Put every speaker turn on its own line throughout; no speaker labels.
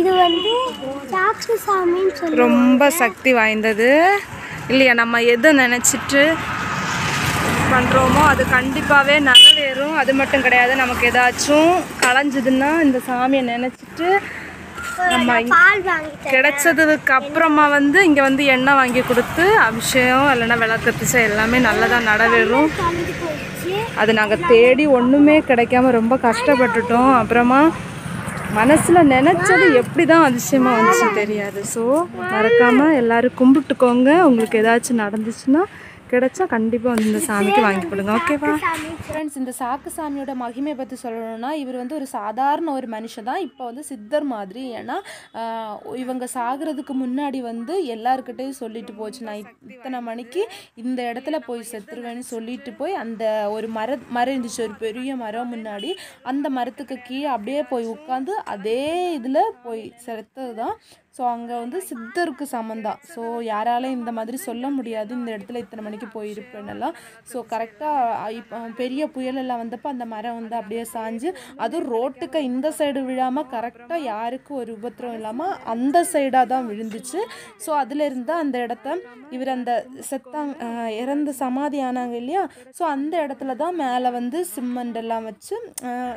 இது வந்து
ரொம்ப சக்தி வாய்ந்தது. இல்லையா நம்ம எதை நினச்சிட்டு பண்ணுறோமோ அது கண்டிப்பாகவே நிறைவேறும். அது மட்டும் கிடையாது நமக்கு ஏதாச்சும் களைஞ்சதுன்னா இந்த சாமியை நினச்சிட்டு நம்ம கிடைச்சதுக்கு அப்புறமா வந்து இங்கே வந்து எண்ணெய் வாங்கி கொடுத்து அபிஷேகம் இல்லைன்னா விளக்கத்திசை எல்லாமே நல்லதாக நடவேறும். அது நாங்கள் தேடி ஒன்றுமே கிடைக்காம ரொம்ப கஷ்டப்பட்டுட்டோம். அப்புறமா மனசில் நினச்சது எப்படி தான் அதிசயமாக வந்துச்சு தெரியாது. ஸோ மறக்காமல் எல்லாரும் கும்பிட்டுக்கோங்க. உங்களுக்கு ஏதாச்சும் நடந்துச்சுன்னா கிடைச்சா கண்டிப்பாக வந்து இந்த சாமிக்கு வாங்கி கொடுங்க. ஓகேவா ஃப்ரெண்ட்ஸ் இந்த சாக்கு சாமியோட மகிமை பற்றி சொல்லணும்னா இவர் வந்து ஒரு சாதாரண ஒரு மனுஷன் தான். இப்போ வந்து சித்தர் மாதிரி. ஏன்னா இவங்க சாகிறதுக்கு முன்னாடி வந்து எல்லாருக்கிட்டையும் சொல்லிட்டு போச்சு. நான் இத்தனை மணிக்கு இந்த இடத்துல போய் செத்துருவேன்னு சொல்லிட்டு போய் அந்த ஒரு மர மரம் இருந்துச்சு. ஒரு பெரிய மரம் முன்னாடி. அந்த மரத்துக்கு கீழே அப்படியே போய் உட்காந்து அதே இதில் போய் செத்தது தான் ஸோ அங்கே வந்து சித்தருக்கு சமந்தான் ஸோ யாராலையும் இந்த மாதிரி சொல்ல முடியாது. இந்த இடத்துல இத்தனை மணிக்கு போயிருப்பேன்னெல்லாம். ஸோ கரெக்டாக இப்போ பெரிய புயலெல்லாம் வந்தப்போ அந்த மரம் வந்து அப்படியே சாஞ்சு அதுவும் ரோட்டுக்கு இந்த சைடு விழாமல் கரெக்டாக யாருக்கும் ஒரு உபத்திரம் இல்லாமல் அந்த சைடாக தான் விழுந்துச்சு. ஸோ அதுலேருந்து அந்த இடத்த இவர் அந்த செத்தாங் இறந்து சமாதி ஆனாங்க இல்லையா? ஸோ அந்த இடத்துல தான் மேலே வந்து சிமெண்ட் எல்லாம் வச்சு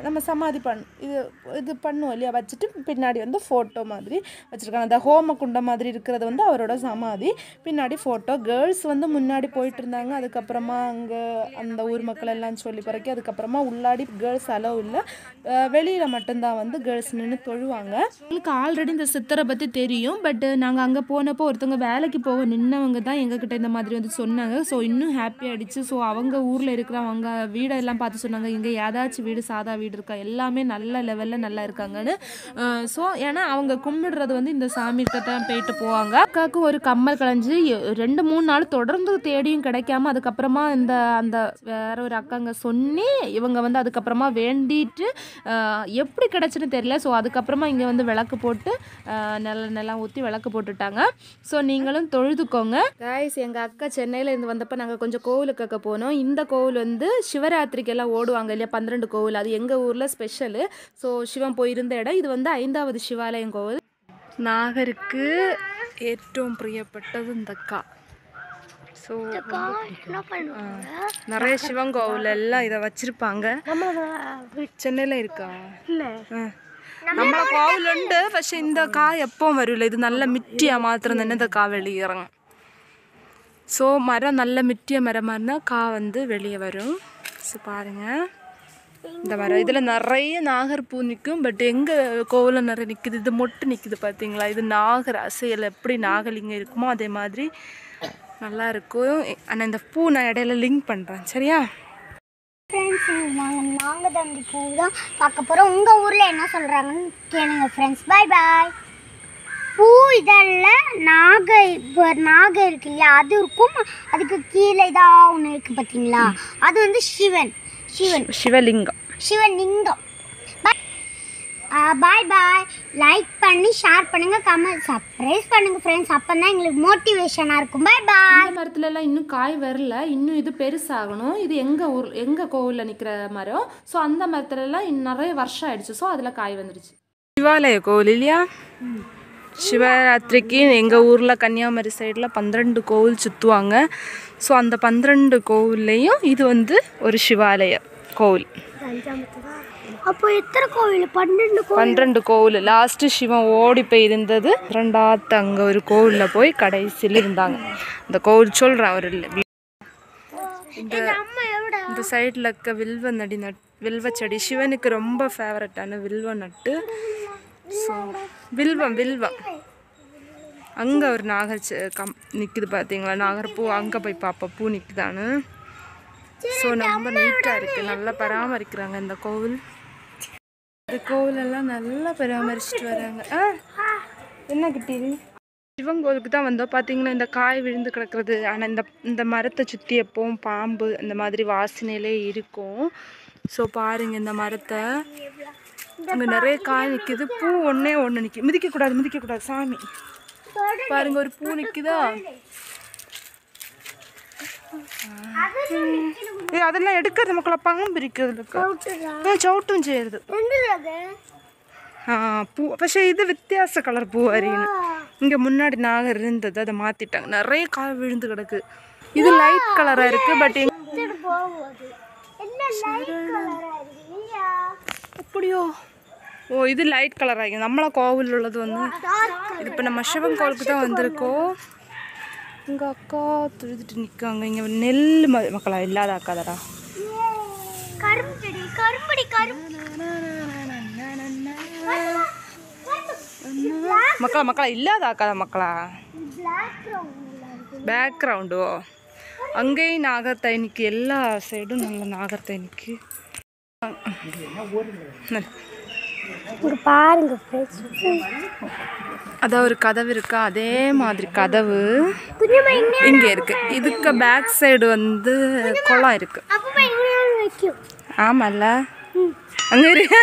நம்ம சமாதி பண் இது இது பண்ணுவோம் இல்லையா? வச்சுட்டு பின்னாடி வந்து ஃபோட்டோ மாதிரி வச்சுருக்காங்க. அந்த ஹோம குண்டம் மாதிரி இருக்கிறது வந்து அவரோட சமாதி. பின்னாடி ஃபோட்டோ கேர்ள்ஸ் வந்து முன்னாடி போயிட்டு இருந்தாங்க அதுக்கப்புறமா அங்கே அந்த ஊர் மக்கள் எல்லாம் சொல்லி பிறகு அதுக்கப்புறமா உள்ளாடி கேர்ள்ஸ் அலோவ் இல்லை. வெளியில் மட்டும்தான் வந்து கேர்ள்ஸ் நின்று தொழுவாங்க. எங்களுக்கு ஆல்ரெடி இந்த சித்தரை பற்றி தெரியும். பட் நாங்கள் அங்கே போனப்போ ஒருத்தவங்க வேலைக்கு போக நின்னவங்க தான் எங்ககிட்ட இந்த மாதிரி வந்து சொன்னாங்க. ஸோ இன்னும் ஹாப்பி ஆகிடுச்சு ஸோ அவங்க ஊரில் இருக்கிறவங்க வீடெல்லாம் பார்த்து சொன்னாங்க. இங்கே ஏதாச்சும் வீடு சாதா வீடு இருக்கா? எல்லாமே நல்ல லெவலில் நல்லா இருக்காங்கன்னு. ஸோ ஏன்னா அவங்க கும்பிடுறது வந்து இந்த சாமி தான் போயிட்டு போவாங்க. அக்காவுக்கு ஒரு கம்மல் கலைஞ்சு ரெண்டு மூணு நாள் தொடர்ந்து தேடியும் கிடைக்காம அதுக்கப்புறமா இந்த அந்த வேற ஒரு அக்காங்க சொன்னி இவங்க வந்து அதுக்கப்புறமா வேண்டிட்டு எப்படி கிடச்சுன்னு தெரியல. ஸோ அதுக்கப்புறமா இங்கே வந்து விளக்கு போட்டு நில நிலம் ஊற்றி விளக்கு போட்டுட்டாங்க. ஸோ நீங்களும் தொழுதுக்கோங்க. காய்ஸ் எங்கள் அக்கா சென்னையில் இருந்து வந்தப்போ நாங்கள் கொஞ்சம் கோவிலுக்கு அக்க போனோம். இந்த கோவில் வந்து சிவராத்திரிக்கெல்லாம் ஓடுவாங்க இல்லையா? பன்னிரெண்டு கோவில். அது எங்கள் ஊரில் ஸ்பெஷலு ஸோ சிவன் போயிருந்த இடம். இது வந்து ஐந்தாவது சிவாலயம் கோவில். நாகருக்கு ഏറ്റവും പ്രിയപ്പെട്ടത് இந்த கா ஸோ
என்ன பண்ணுவாங்க
நிறைய சிவன் கோவில் எல்லாம் இதை வச்சிருப்பாங்க
நம்ம
சென்னையில் இருக்கா
இல்லை
നമ്മളെ കോവിലുണ്ട് പക്ഷെ இந்த കാ எப்பவும் വരില്ല ഇത് നല്ല മിറ്റിയാ മാത്രം തന്നെ இந்த கா வெளியே இறங்கும் ஸோ மரம் நல்ல மிட்டிய மரமாக இருந்தால் கா வந்து வெளியே வரும் ஸோ பாருங்க இந்த வர இதில் நிறைய நாகர்பூ நிற்கும் பட் எங்கள் கோவிலில் நிறைய நிற்குது இது மொட்டு நிற்குது பார்த்தீங்களா இது நாகர் அசையில் எப்படி நாகலிங்கம் இருக்குமோ அதே மாதிரி நல்லா இருக்கும். ஆனால் இந்த பூ நான் இடையில லிங்க் பண்ணுறேன் சரியா?
ஃப்ரெண்ட்ஸ் நாங்கள் நாங்கள் பூ தான் பார்க்க போகிறோம் உங்கள் ஊரில் என்ன சொல்கிறாங்கன்னு கேளுங்க ஃப்ரெண்ட்ஸ் பாய் பாய் பூ இதழில் நாகை இப்போ நாகை இருக்கு இல்லையா? அது இருக்கும் அதுக்கு கீழே இதாக ஒன்று இருக்குது பார்த்தீங்களா அது வந்து Sivan. Sivan.
Sivalingam.
Sivalingam. Bye bye like பண்ணி ஷேர் பண்ணுங்க கமெண்ட் சர்ப்ரைஸ் பண்ணுங்க ஃப்ரெண்ட்ஸ் அப்போ தான் எங்களுக்கு மோட்டிவேஷனாக இருக்கும். பாய் பாய்
இந்த மரத்துல எல்லாம் இன்னும் காய் வரல. இன்னும் இது பெருசாகணும். இது எங்க ஊர் எங்க கோவில்ல நிக்கிற மரம்? ஸோ அந்த மரத்துல எல்லாம் இன்னும் நிறைய வருஷம் ஆயிடுச்சு. ஸோ அதுல காய் வந்துருச்சு. சிவாலய கோவில் இல்லையா? சிவராத்திரிக்கு எங்கள் ஊரில் கன்னியாகுமரி சைடில் பன்னிரெண்டு கோவில் சுற்றுவாங்க ஸோ அந்த பன்னிரெண்டு கோவில்லையும் இது வந்து ஒரு சிவாலய கோவில்.
அப்போ எத்தனை கோவில்? பன்னெண்டு கோவில்?
பன்னிரெண்டு கோவில். லாஸ்ட்டு சிவன் ஓடி போய் இருந்தது ரெண்டாவது அங்கே ஒரு கோவிலில் போய் கடைசியில் இருந்தாங்க. அந்த கோவில் சொல்கிறேன் ஒரு இந்த இந்த சைடில் இருக்க வில்வ நடி நட் வில்வ செடி. சிவனுக்கு ரொம்ப ஃபேவரட்டான வில்வ நட்டு ஸோ வில்வம் வில்வம். அங்கே ஒரு நாகர் கம் நிற்குது பார்த்தீங்களா நாகர் பூ அங்கே போய் பார்ப்போம் பூ நிற்குதான்னு ஸோ ரொம்ப நீட்டாக இருக்குது நல்லா பராமரிக்கிறாங்க இந்த கோவில். இந்த கோவிலெல்லாம் நல்லா பராமரிச்சுட்டு வராங்க. ஆ என்ன கிட்டீங்க சிவன் கோவிலுக்கு தான் வந்தோம். பார்த்தீங்கன்னா இந்த காய் விழுந்து கிடக்கிறது. ஆனால் இந்த இந்த மரத்தை சுற்றி எப்பவும் பாம்பு இந்த மாதிரி வாசனையிலே இருக்கும். ஸோ பாருங்கள் இந்த மரத்தை. அங்கே நிறைய காய் நிற்கிது பூ ஒன்றே ஒன்று நிற்கி மிதிக்கக்கூடாது மிதிக்கக்கூடாது சாமி பாருங்க ஒரு பூ நிற்குதா ஏய், அதெல்லாம் எடுக்கிறது மக்களை பாம்பு இருக்கிறது சவுட்டும் செய்யுது ஆ பூ പക്ഷേ இது வித்தியாச கலர் பூ அரியணு இங்கே முன்னாடி நாகர் இருந்தது அதை மாற்றிட்டாங்க நிறைய கால் விழுந்து கிடக்கு இது லைட் கலராக இருக்குது பட்
எடுத்துட்டு போகுது என்ன லைட் கலரா இருக்கு இல்லையா
அப்படியோ ஓ இது லைட் கலர் ஆகி நம்மளா கோவில் உள்ளது வந்து. இப்போ நம்ம சிவன் கோவிலுக்கு தான் வந்திருக்கோம். இங்கே அக்கா துழுதுட்டு நிற்காங்க இங்கே நெல் ம மக்களா இல்லாத அக்காதடா. மக்களா மக்களா இல்லாத அக்காதா மக்களா? பேக்ரவுண்டோ அங்கேயும் நாகர்தைனிக்கு எல்லா சைடும் நல்ல நாகர்தைனிக்கு
இங்கே பாருங்க
அதான் ஒரு கதவு இருக்கா? அதே மாதிரி கதவு.
இங்கே
இருக்கு. இதுக்கு பேக் சைடு வந்து குளம் இருக்கு. ஆமாம்ல அங்கே இருக்கு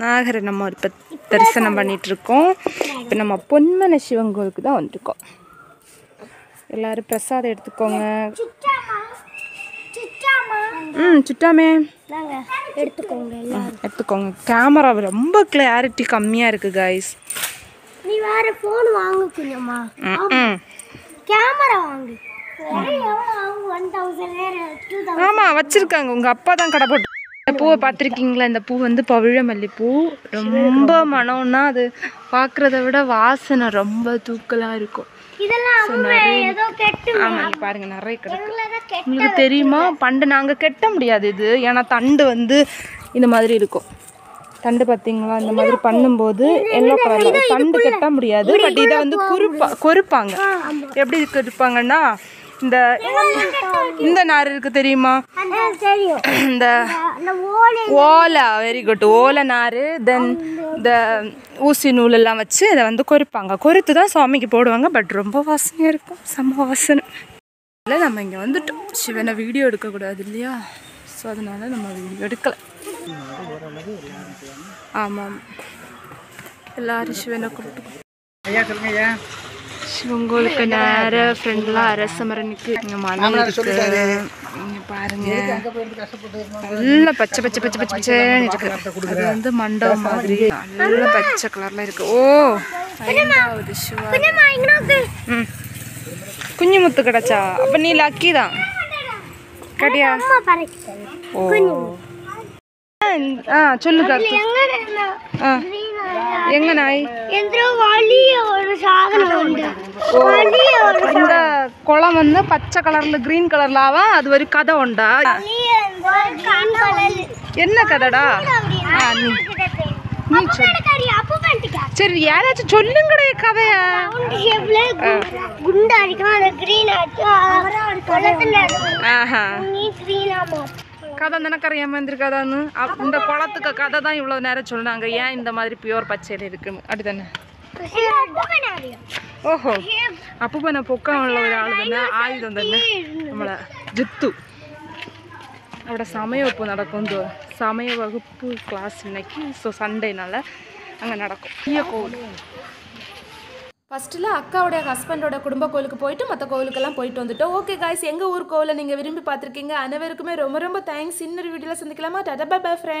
நாகரை நம்ம இப்போ தரிசனம் பண்ணிட்டு இருக்கோம். இப்போ நம்ம பொன்மன சிவன் கோயிலுக்கு தான் வந்திருக்கோம். எல்லாரும் பிரசாதம் எடுத்துக்கோங்க. ம் சுட்டாமே.
எடுத்துக்கோங்க
எடுத்துக்கோங்க. கேமரா ரொம்ப கிளாரிட்டி கம்மியாக இருக்குது கைஸ்
நீ வேற போன் வாங்கு குഞ്ഞம்மா
ம்
கேமரா வாங்கு.
ஆமாம் வச்சுருக்காங்க. உங்கள் அப்பா தான் கடை போட்டு இந்த பூவை பார்த்துருக்கீங்களா? இந்த பூ வந்து பவிழமல்லி பூ ரொம்ப மனம்னா அது பார்க்குறத விட வாசனை ரொம்ப தூக்கலாக இருக்கும். ஆமாம் இங்கே பாருங்கள் நிறைய கிடக்கு. உங்களுக்கு தெரியுமா? பண்டு நாங்கள் கெட்ட முடியாது இது. ஏன்னா தண்டு வந்து இந்த மாதிரி இருக்கும். தண்டு பார்த்தீங்களா இந்த மாதிரி பண்ணும்போது எல்லோ கலரில் தண்டு கெட்ட முடியாது. பட் இதை வந்து குறுப்பா கொறுப்பாங்க. எப்படி கொறுப்பாங்கன்னா இந்த இந்த நார் இருக்கு தெரியுமா? இந்த
ஓலை
வெரி குட் ஓலை நார் தென் இந்த ஊசி நூல் எல்லாம் வச்சு இதை வந்து கொறுப்பாங்க. கொறித்து தான் சுவாமிக்கு போடுவாங்க பட் ரொம்ப வாசனையாக இருக்கும். செம்ம வாசனை. இல்லை நம்ம இங்கே வந்துட்டோம் சிவனை வீடியோ எடுக்கக்கூடாது இல்லையா? ஸோ அதனால நம்ம வீடியோ எடுக்கலை. ஆமாம். எல்லாரும் சிவனை கூப்பிட்டு
ஐயா சொல்லுங்க ஐயா.
சிவங்கோலுக்கு நேர ஃப்ரெண்ட்லாம் அரச மரம் நிற்கு இங்கே மலை இருக்கு இங்கே பாருங்க நல்ல பச்சை பச்சை பச்சை பச்சை பச்சைன்னு இருக்கு. அது வந்து மண்டபம் மாதிரி. நல்ல பச்சை கலர்ல இருக்கு. ஓ குஞ்சு முத்து கிடச்சா? அப்ப நீ லக்கி தான்.
பறக்கிட்டது
ஓ. ஆ சொல்லு காத்து
எங்க
ஆ. எங்க நாய்? இந்த குளம் வந்து பச்சை கலர்ல கிரீன் கலர்ல ஆவா? அது ஒரு கதை உண்டா? என்ன கதைடா? சரி யாராச்சும் சொல்லுங்கடே கதையா.
ரவுண்ட் ஷேப்ல குண்டு அடிக்கும். அது கிரீன் அடிக்கும் குளத்துல
ஆஹா.
நீ கிரீனா
கதை தானே அறியாம இருந்திருக்காதான்னு இந்த குளத்துக்கு கதை தான் இவ்வளவு நேரம் சொன்னாங்க ஏன் இந்த மாதிரி பியூர் பச்சையில் இருக்குன்னு? அப்படிதானே? ஓஹோ. அப்போ நான் பொக்கம் உள்ள ஒரு ஆள் தானே? ஆயுதம் தானே? நம்மளை ஜித்து. அவட சமய வகுப்பு நடக்கும் இந்த சமய வகுப்பு கிளாஸ் இன்னைக்கு. ஸோ சண்டேனால அங்கே நடக்கும் ஐயா கோவில் ஃபஸ்ட்டில் அக்காவோடைய ஹஸ்பண்டோட குடும்ப கோவிலுக்கு போயிட்டு மற்ற கோவிலுக்கெல்லாம் போயிட்டு வந்துட்டோம். ஓகே காய்ஸ் எங்கள் ஊர் கோவிலை நீங்கள் விரும்பி பார்த்துருக்கீங்க. அனைவருக்குமே ரொம்ப ரொம்ப தேங்க்ஸ் இன்னொரு வீடியோவில் சந்திக்கலாமா? டாடா பை பை ஃப்ரெண்ட்